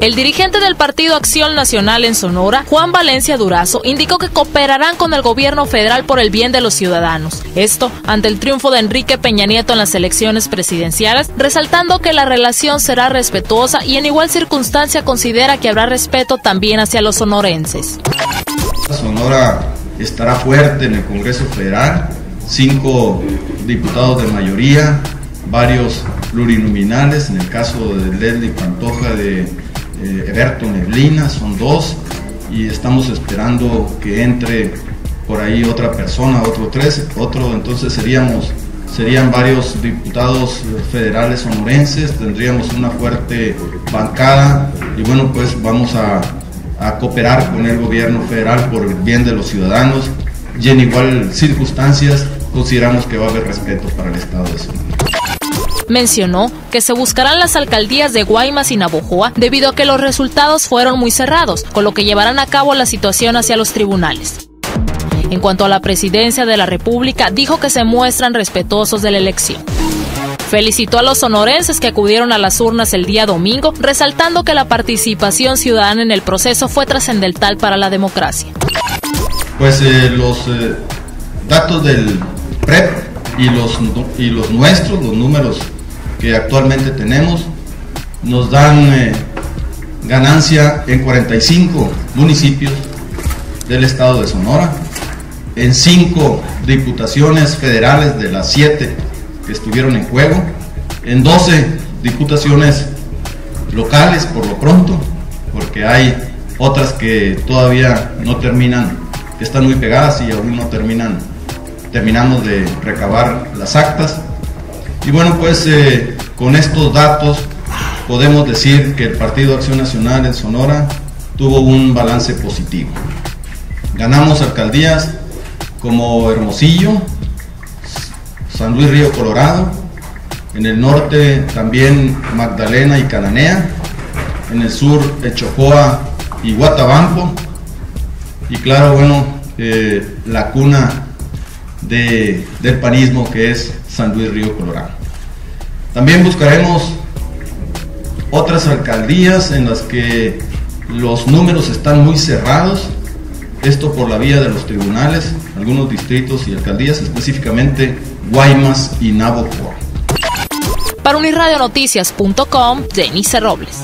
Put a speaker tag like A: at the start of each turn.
A: El dirigente del Partido Acción Nacional en Sonora, Juan Valencia Durazo, indicó que cooperarán con el gobierno federal por el bien de los ciudadanos. Esto ante el triunfo de Enrique Peña Nieto en las elecciones presidenciales, resaltando que la relación será respetuosa y en igual circunstancia considera que habrá respeto también hacia los sonorenses.
B: Sonora estará fuerte en el Congreso Federal, cinco diputados de mayoría, varios plurinominales, en el caso de Leslie Pantoja de eh, Neblina, son dos, y estamos esperando que entre por ahí otra persona, otro tres, otro, entonces seríamos, serían varios diputados federales sonorenses, tendríamos una fuerte bancada y bueno, pues vamos a, a cooperar con el gobierno federal por el bien de los ciudadanos y en igual circunstancias consideramos que va a haber respeto para el Estado de Sonora.
A: Mencionó que se buscarán las alcaldías de Guaymas y Navojoa debido a que los resultados fueron muy cerrados, con lo que llevarán a cabo la situación hacia los tribunales. En cuanto a la presidencia de la República, dijo que se muestran respetuosos de la elección. Felicitó a los sonorenses que acudieron a las urnas el día domingo, resaltando que la participación ciudadana en el proceso fue trascendental para la democracia.
B: Pues eh, los eh, datos del PREP y los, y los nuestros, los números que actualmente tenemos nos dan eh, ganancia en 45 municipios del estado de Sonora, en 5 diputaciones federales de las 7 que estuvieron en juego, en 12 diputaciones locales por lo pronto, porque hay otras que todavía no terminan, que están muy pegadas y aún no terminan, terminamos de recabar las actas. Y bueno, pues eh, con estos datos podemos decir que el Partido Acción Nacional en Sonora tuvo un balance positivo. Ganamos alcaldías como Hermosillo, San Luis Río Colorado, en el norte también Magdalena y Cananea, en el sur Echocoa y Guatabampo, y claro, bueno, eh, la cuna de, del panismo que es San Luis Río Colorado. También buscaremos otras alcaldías en las que los números están muy cerrados, esto por la vía de los tribunales, algunos distritos y alcaldías, específicamente Guaymas y Navojoa.
A: Para Denise Robles.